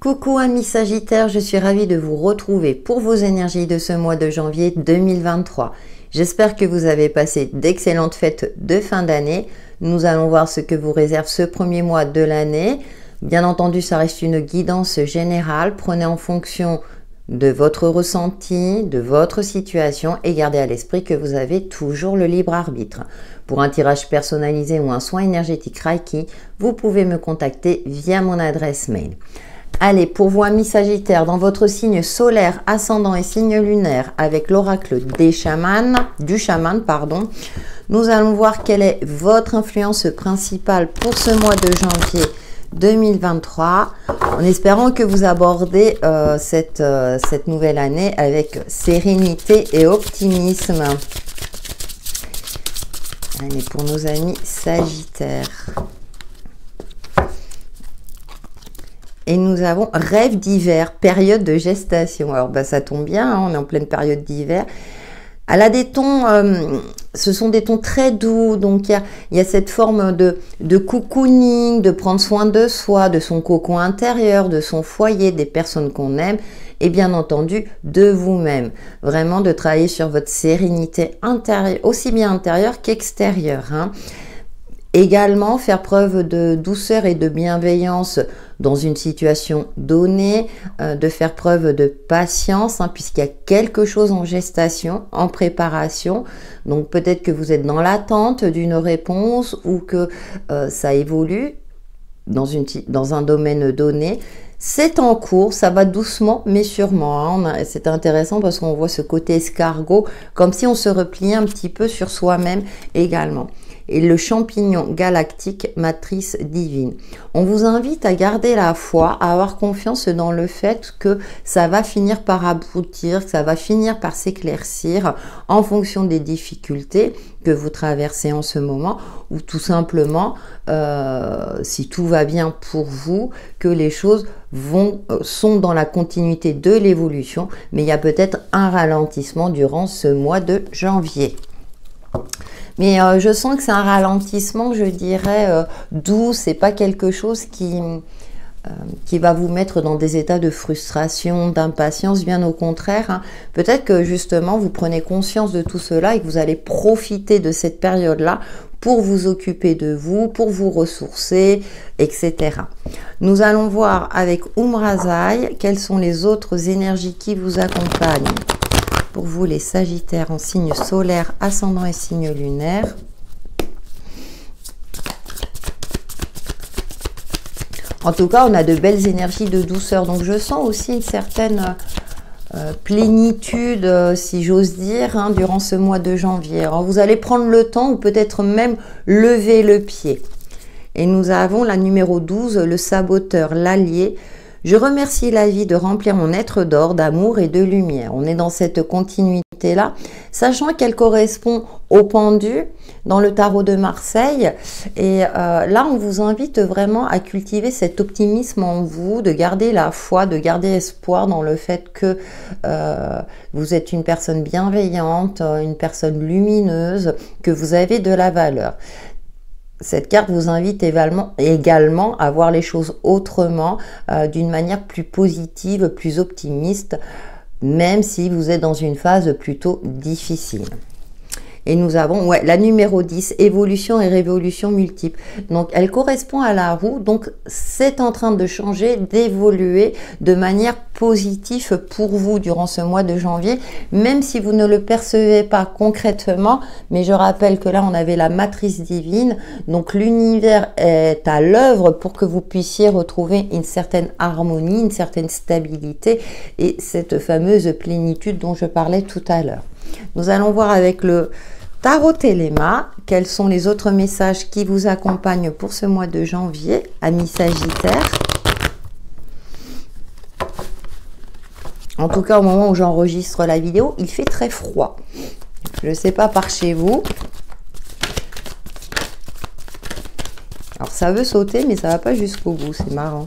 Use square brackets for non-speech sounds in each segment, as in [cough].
Coucou amis Sagittaires, je suis ravie de vous retrouver pour vos énergies de ce mois de janvier 2023. J'espère que vous avez passé d'excellentes fêtes de fin d'année. Nous allons voir ce que vous réserve ce premier mois de l'année. Bien entendu, ça reste une guidance générale. Prenez en fonction de votre ressenti, de votre situation et gardez à l'esprit que vous avez toujours le libre arbitre. Pour un tirage personnalisé ou un soin énergétique Reiki, vous pouvez me contacter via mon adresse mail. Allez, pour vous amis Sagittaire, dans votre signe solaire, ascendant et signe lunaire, avec l'oracle des chamans, du chaman, pardon, nous allons voir quelle est votre influence principale pour ce mois de janvier 2023, en espérant que vous abordez euh, cette, euh, cette nouvelle année avec sérénité et optimisme. Allez, pour nos amis Sagittaires. Et nous avons rêve d'hiver, période de gestation. Alors bah, ça tombe bien, hein, on est en pleine période d'hiver. Elle a des tons, euh, ce sont des tons très doux, donc il y a, cette forme de, de cocooning, de prendre soin de soi, de son cocon intérieur, de son foyer, des personnes qu'on aime, et bien entendu de vous-même. Vraiment de travailler sur votre sérénité intérieure, aussi bien intérieure qu'extérieure. Hein. Également, faire preuve de douceur et de bienveillance dans une situation donnée, euh, de faire preuve de patience, hein, puisqu'il y a quelque chose en gestation, en préparation. Donc peut-être que vous êtes dans l'attente d'une réponse ou que euh, ça évolue dans, un domaine donné. C'est en cours, ça va doucement mais sûrement. Hein. C'est intéressant parce qu'on voit ce côté escargot, comme si on se repliait un petit peu sur soi-même également et le champignon galactique matrice divine. On vous invite à garder la foi, à avoir confiance dans le fait que ça va finir par aboutir, que ça va finir par s'éclaircir en fonction des difficultés que vous traversez en ce moment ou tout simplement euh, si tout va bien pour vous que les choses vont euh, sont dans la continuité de l'évolution mais il y a peut-être un ralentissement durant ce mois de janvier. Mais euh, je sens que c'est un ralentissement, je dirais, euh, doux. C'est pas quelque chose qui, euh, qui va vous mettre dans des états de frustration, d'impatience, bien au contraire. Hein. Peut-être que justement vous prenez conscience de tout cela et que vous allez profiter de cette période-là pour vous occuper de vous, pour vous ressourcer, etc. Nous allons voir avec Umrazai quelles sont les autres énergies qui vous accompagnent pour vous les Sagittaires en signe solaire, ascendant et signe lunaire. En tout cas, on a de belles énergies de douceur. Donc, je sens aussi une certaine euh, plénitude, euh, si j'ose dire, hein, durant ce mois de janvier. Alors, vous allez prendre le temps ou peut-être même lever le pied. Et nous avons la numéro 12, le saboteur, l'allié. Je remercie la vie de remplir mon être d'or, d'amour et de lumière. On est dans cette continuité-là, sachant qu'elle correspond au pendu dans le tarot de Marseille. Et euh, là, on vous invite vraiment à cultiver cet optimisme en vous, de garder la foi, de garder espoir dans le fait que euh, vous êtes une personne bienveillante, une personne lumineuse, que vous avez de la valeur. Cette carte vous invite également, à voir les choses autrement, euh, d'une manière plus positive, plus optimiste, même si vous êtes dans une phase plutôt difficile. Et nous avons ouais, la numéro 10, évolution et révolution multiple. Donc elle correspond à la roue. Donc c'est en train de changer, d'évoluer de manière positive pour vous durant ce mois de janvier, même si vous ne le percevez pas concrètement. Mais je rappelle que là, on avait la matrice divine. Donc l'univers est à l'œuvre pour que vous puissiez retrouver une certaine harmonie, une certaine stabilité et cette fameuse plénitude dont je parlais tout à l'heure. Nous allons voir avec le Tarot Téléma, quels sont les autres messages qui vous accompagnent pour ce mois de janvier, amis Sagittaire En tout cas, au moment où j'enregistre la vidéo, il fait très froid. Je ne sais pas par chez vous. Alors, ça veut sauter, mais ça ne va pas jusqu'au bout. C'est marrant.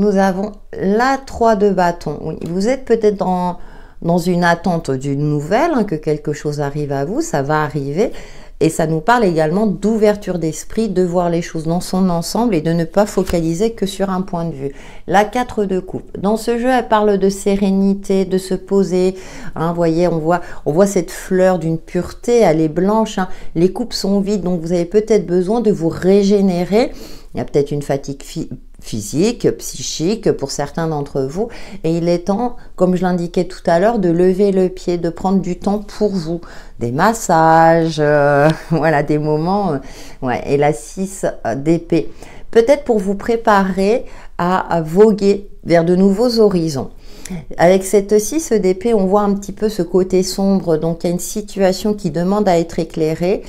Nous avons la 3 de bâton. vous êtes peut-être dans, une attente d'une nouvelle, hein, que quelque chose arrive à vous, ça va arriver. Et ça nous parle également d'ouverture d'esprit, de voir les choses dans son ensemble et de ne pas focaliser que sur un point de vue. La 4 de coupe. Dans ce jeu, elle parle de sérénité, de se poser. Hein, voyez, on voit, on voit cette fleur d'une pureté, elle est blanche. Hein. Les coupes sont vides, donc vous avez peut-être besoin de vous régénérer. Il y a peut-être une fatigue physique, psychique pour certains d'entre vous. Et il est temps, comme je l'indiquais tout à l'heure, de lever le pied, de prendre du temps pour vous. Des massages, euh, [laughs] voilà, des moments. Euh, ouais, et la 6 euh, d'épée. Peut-être pour vous préparer à, voguer vers de nouveaux horizons. Avec cette 6 d'épée, on voit un petit peu ce côté sombre. Donc il y a une situation qui demande à être éclairée.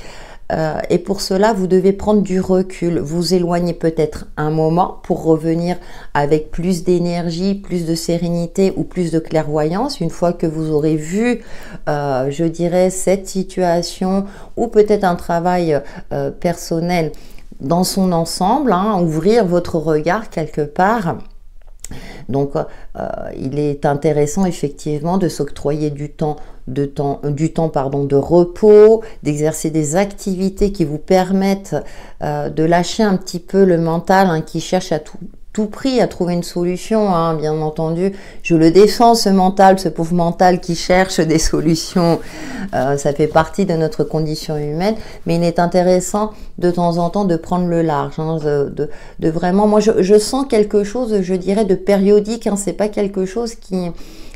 Euh, et pour cela, vous devez prendre du recul, vous éloigner peut-être un moment pour revenir avec plus d'énergie, plus de sérénité ou plus de clairvoyance. Une fois que vous aurez vu, euh, je dirais, cette situation ou peut-être un travail euh, personnel dans son ensemble, hein, ouvrir votre regard quelque part. Donc, il est intéressant effectivement de s'octroyer du temps, de temps, du temps pardon, de repos, d'exercer des activités qui vous permettent euh, de lâcher un petit peu le mental hein, qui cherche à tout, tout prix à trouver une solution, hein, bien entendu. Je le défends, ce mental, ce pauvre mental qui cherche des [laughs] solutions. Euh, ça fait partie de notre condition humaine, mais il est intéressant de temps en temps de prendre le large, hein, de, de, vraiment. Moi, je, je, sens quelque chose, je dirais, de périodique. Hein, c'est pas quelque chose qui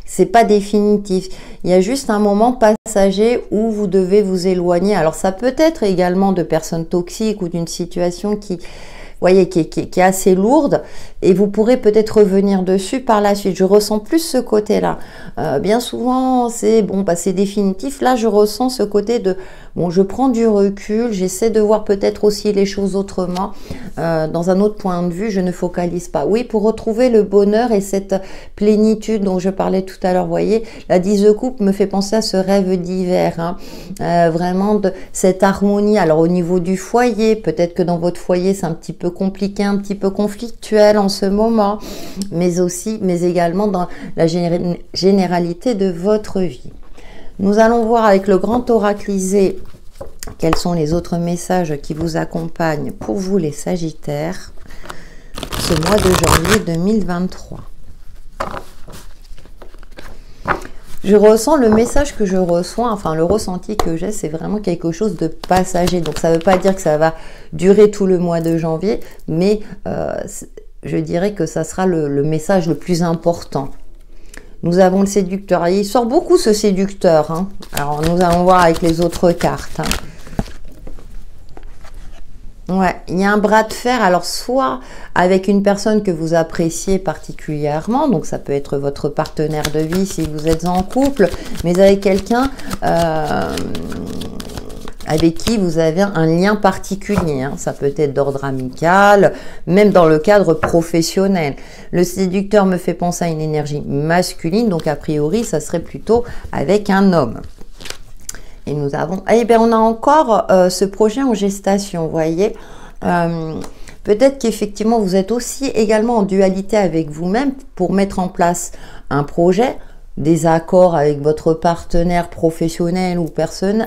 c'est pas définitif. Il y a juste un moment passager où vous devez vous éloigner. Alors ça peut être également de personnes toxiques ou d'une situation qui voyez, qui, est assez lourde, et vous pourrez peut-être revenir dessus par la suite. Je ressens plus ce côté-là. Euh, bien souvent, c'est bon, bah, c'est définitif. Là, je ressens ce côté de bon, je prends du recul, j'essaie de voir peut-être aussi les choses autrement, euh, dans un autre point de vue. Je ne focalise pas. Oui, pour retrouver le bonheur et cette plénitude dont je parlais tout à l'heure, voyez, la 10 de coupe me fait penser à ce rêve d'hiver, hein. euh, vraiment de cette harmonie. Alors au niveau du foyer, peut-être que dans votre foyer, c'est un petit peu compliqué, un petit peu conflictuel en ce moment, mais aussi, mais également dans la généralité de votre vie. Nous allons voir avec le grand oraclisé quels sont les autres messages qui vous accompagnent pour vous les Sagittaires ce mois de janvier 2023. je ressens le message que je reçois, enfin le ressenti que j'ai, c'est vraiment quelque chose de passager. Donc ça ne veut pas dire que ça va durer tout le mois de janvier, mais euh, je dirais que ça sera le, message le plus important. Nous avons le séducteur. il sort beaucoup ce séducteur. Hein. Alors nous allons voir avec les autres cartes. Hein. Ouais, il y a un bras de fer, alors soit avec une personne que vous appréciez particulièrement, donc ça peut être votre partenaire de vie si vous êtes en couple, mais avec quelqu'un euh, avec qui vous avez un lien particulier. Hein. Ça peut être d'ordre amical, même dans le cadre professionnel. Le séducteur me fait penser à une énergie masculine, donc a priori, ça serait plutôt avec un homme. Et nous avons, eh bien, on a encore euh, ce projet en gestation, vous voyez. Euh, peut-être qu'effectivement, vous êtes aussi également en dualité avec vous-même pour mettre en place un projet, des accords avec votre partenaire professionnel ou,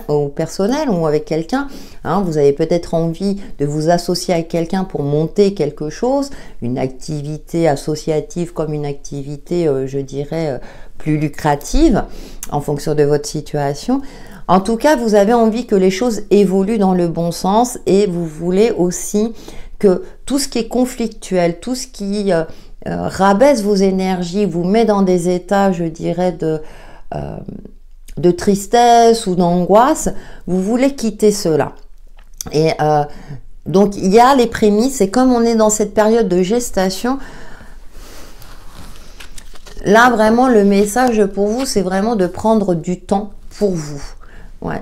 ou personnel ou avec quelqu'un. Hein. vous avez peut-être envie de vous associer à quelqu'un pour monter quelque chose, une activité associative comme une activité, euh, je dirais, plus lucrative en fonction de votre situation. En tout cas, vous avez envie que les choses évoluent dans le bon sens et vous voulez aussi que tout ce qui est conflictuel, tout ce qui euh, euh, rabaisse vos énergies, vous met dans des états, je dirais, de, euh, de tristesse ou d'angoisse, vous voulez quitter cela. Et donc, il y a les prémices, et comme on est dans cette période de gestation, là, vraiment, le message pour vous, c'est vraiment de prendre du temps pour vous. Ouais.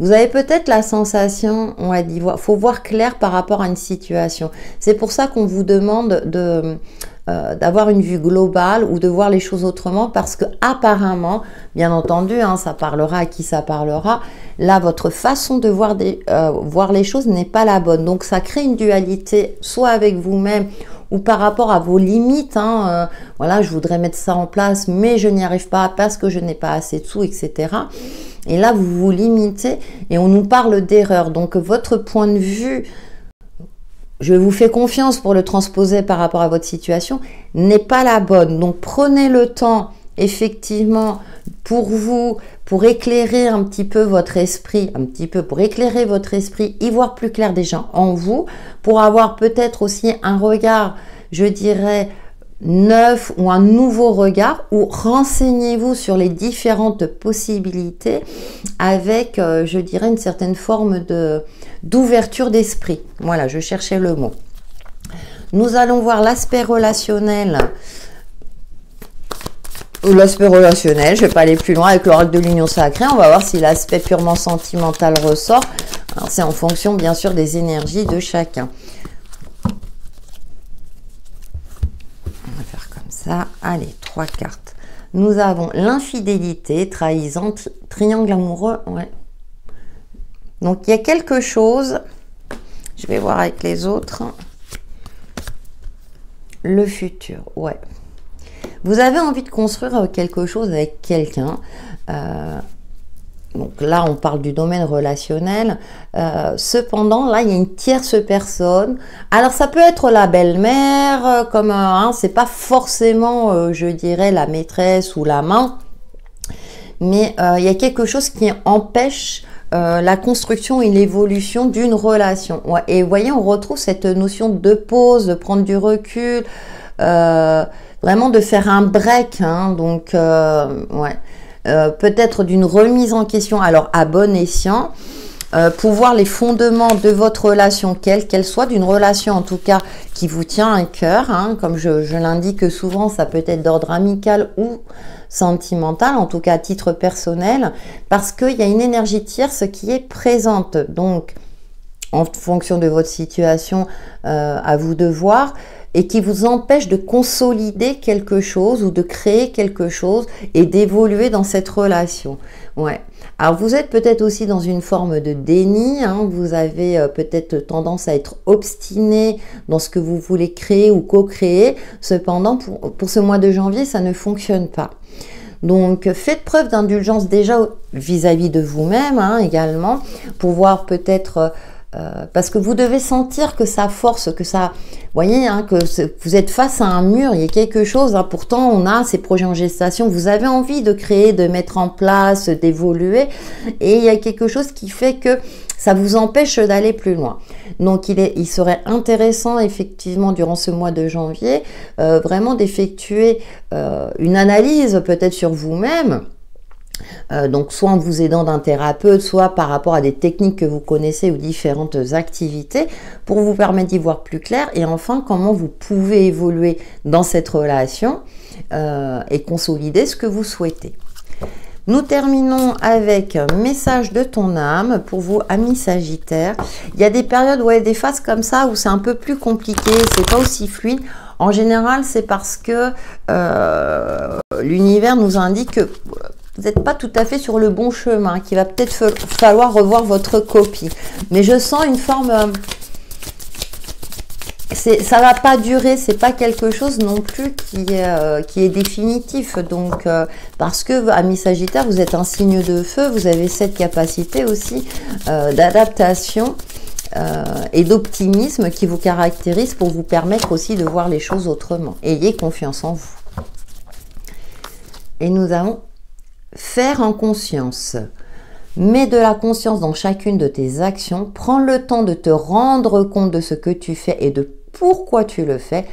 Vous avez peut-être la sensation, on va dire, faut voir clair par rapport à une situation. C'est pour ça qu'on vous demande de euh, d'avoir une vue globale ou de voir les choses autrement parce que apparemment, bien entendu, hein, ça parlera à qui ça parlera. Là, votre façon de euh, voir les choses n'est pas la bonne. Donc, ça crée une dualité, soit avec vous-même ou par rapport à vos limites. Hein, euh, voilà, je voudrais mettre ça en place, mais je n'y arrive pas parce que je n'ai pas assez de sous, etc. Et là, vous vous limitez et on nous parle d'erreur. Donc, votre point de vue, je vous fais confiance pour le transposer par rapport à votre situation, n'est pas la bonne. Donc, prenez le temps, effectivement, pour vous, pour éclairer un petit peu votre esprit, un petit peu pour éclairer votre esprit, y voir plus clair déjà en vous, pour avoir peut-être aussi un regard, je dirais, neuf ou un nouveau regard ou renseignez-vous sur les différentes possibilités avec, euh, je dirais, une certaine forme de d'ouverture d'esprit. Voilà, je cherchais le mot. Nous allons voir l'aspect relationnel. L'aspect relationnel, je vais pas aller plus loin avec l'oracle de l'union sacrée. On va voir si l'aspect purement sentimental ressort. C'est en fonction, bien sûr, des énergies de chacun. Allez, trois cartes. Nous avons l'infidélité, trahison, triangle amoureux. Ouais. Donc il y a quelque chose. Je vais voir avec les autres. Le futur, ouais. Vous avez envie de construire quelque chose avec quelqu'un. Euh, donc là, on parle du domaine relationnel. Euh, cependant, là, il y a une tierce personne. Alors, ça peut être la belle-mère, euh, comme hein, c'est pas forcément, euh, je dirais, la maîtresse ou la main, mais il y a quelque chose qui empêche la construction et l'évolution d'une relation. Et vous voyez, on retrouve cette notion de pause, de prendre du recul, vraiment de faire un break. Hein, donc, ouais. Euh, peut-être d'une remise en question, alors à bon escient, euh, pour voir les fondements de votre relation, quelle qu'elle soit, d'une relation en tout cas qui vous tient à cœur, hein, comme je, je l'indique souvent, ça peut être d'ordre amical ou sentimental, en tout cas à titre personnel, parce qu'il y a une énergie tierce qui est présente. Donc, en fonction de votre situation, euh, à vous de voir, et qui vous empêche de consolider quelque chose ou de créer quelque chose et d'évoluer dans cette relation. Ouais. Alors vous êtes peut-être aussi dans une forme de déni, hein. vous avez euh, peut-être tendance à être obstiné dans ce que vous voulez créer ou co-créer. Cependant, pour, ce mois de janvier, ça ne fonctionne pas. Donc faites preuve d'indulgence déjà vis-à-vis de vous-même hein, également, pour voir peut-être euh, parce que vous devez sentir que ça force, que ça, voyez, hein, que vous êtes face à un mur, il y a quelque chose. Hein, pourtant, on a ces projets en gestation. Vous avez envie de créer, de mettre en place, d'évoluer, et il y a quelque chose qui fait que ça vous empêche d'aller plus loin. Donc, il serait intéressant, effectivement, durant ce mois de janvier, euh, vraiment d'effectuer euh, une analyse peut-être sur vous-même euh, donc soit en vous aidant d'un thérapeute, soit par rapport à des techniques que vous connaissez ou différentes activités pour vous permettre d'y voir plus clair et enfin comment vous pouvez évoluer dans cette relation euh, et consolider ce que vous souhaitez. Nous terminons avec un message de ton âme pour vous, amis Sagittaires. Il y a des périodes où il y a des phases comme ça où c'est un peu plus compliqué, c'est pas aussi fluide. En général, c'est parce que euh, l'univers nous indique que vous n'êtes pas tout à fait sur le bon chemin, qu'il va peut-être falloir revoir votre copie. Mais je sens une forme... Euh, ça va pas durer, c'est pas quelque chose non plus qui est, euh, qui est définitif. Donc, euh, parce que, ami Sagittaire, vous êtes un signe de feu, vous avez cette capacité aussi d'adaptation et d'optimisme qui vous caractérise pour vous permettre aussi de voir les choses autrement. Ayez confiance en vous. Et nous avons Faire en conscience. Mets de la conscience dans chacune de tes actions. Prends le temps de te rendre compte de ce que tu fais et de pourquoi tu le fais.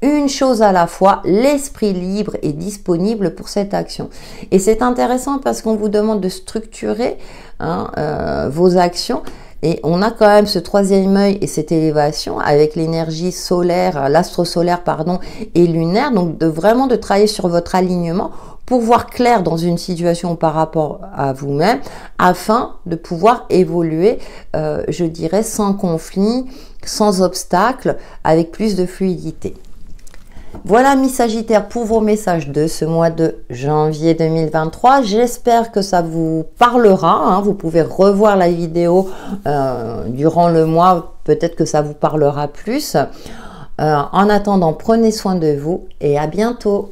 Une chose à la fois, l'esprit libre est disponible pour cette action. Et c'est intéressant parce qu'on vous demande de structurer hein, euh, vos actions. Et on a quand même ce troisième œil et cette élévation avec l'énergie solaire, l'astre solaire pardon, et lunaire. Donc de vraiment de travailler sur votre alignement pour voir clair dans une situation par rapport à vous-même, afin de pouvoir évoluer, euh, je dirais, sans conflit, sans obstacle, avec plus de fluidité. Voilà, mi Sagittaire, pour vos messages de ce mois de janvier 2023. J'espère que ça vous parlera. Hein. Vous pouvez revoir la vidéo euh, durant le mois. Peut-être que ça vous parlera plus. en attendant, prenez soin de vous et à bientôt.